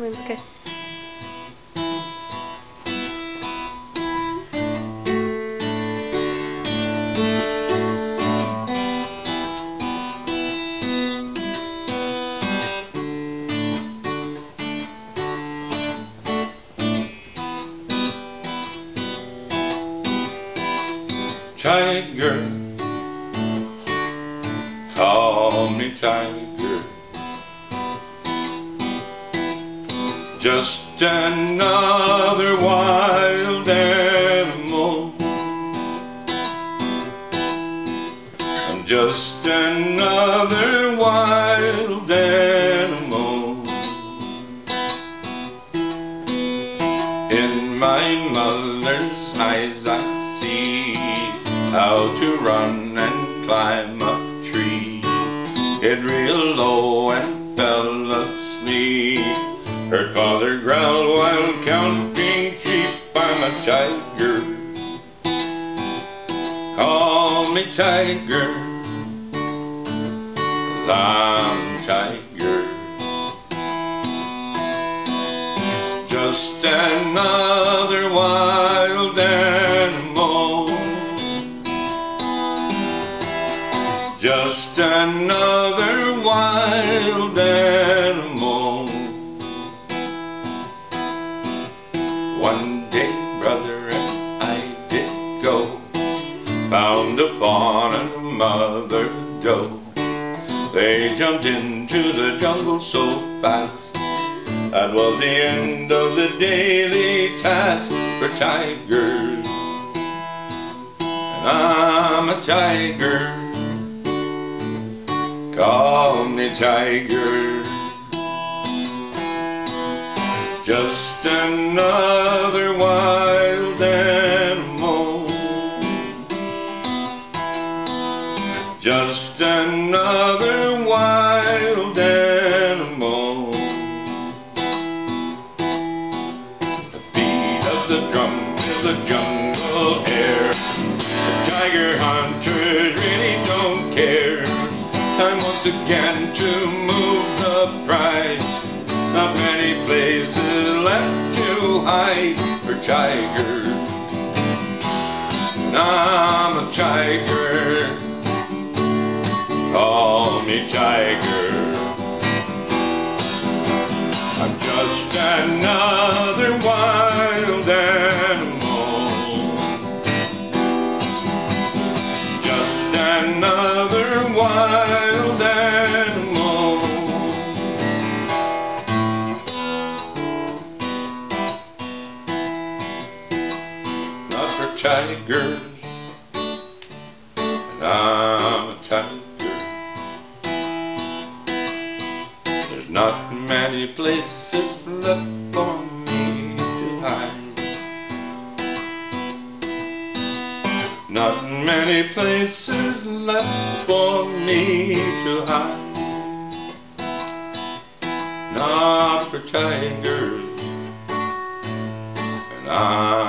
Okay. Tiger, call me tiger. Just another wild animal. I'm just another wild animal. In my mother's eyes I see how to run and climb a tree. Hit real low and I'm a tiger. Call me tiger. I'm tiger. Just another wild animal. Just another wild animal. Found a mother doe. They jumped into the jungle so fast. That was the end of the daily task for tigers. And I'm a tiger. Call me tiger. Just another wild Just another wild animal. The beat of the drum is the jungle air. The tiger hunters really don't care. Time once again to move the prize. Not many places left to hide for tigers. And I'm a tiger. Tiger. I'm just another wild animal. Just another wild animal. Not for tigers, and I'm many places left for me to hide. Not for tigers, and I'm